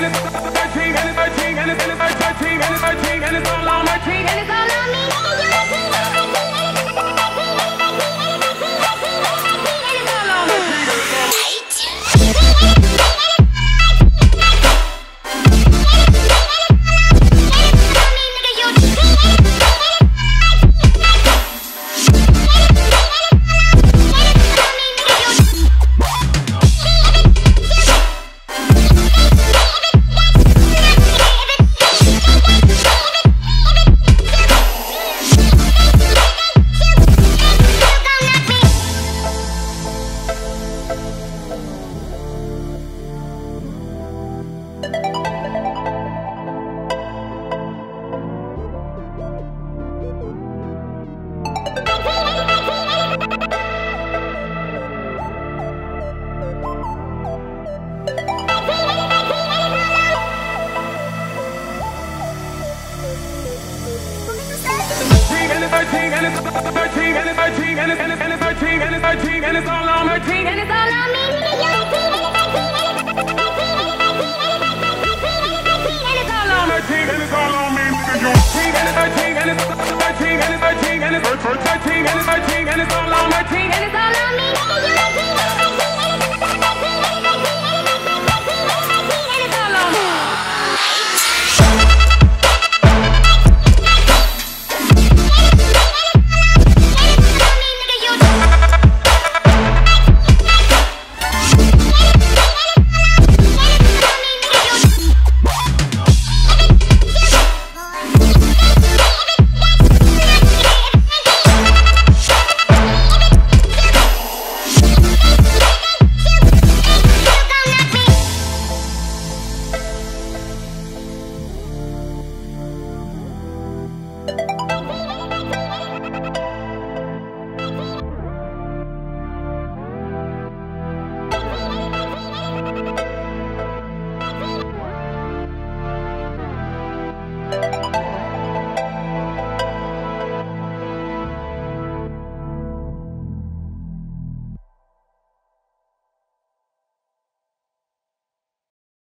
Minnesota. And it's 13 and it's 13 and it's and it's and it's 13 and it's 13 and it's all on 13 and it's all on me.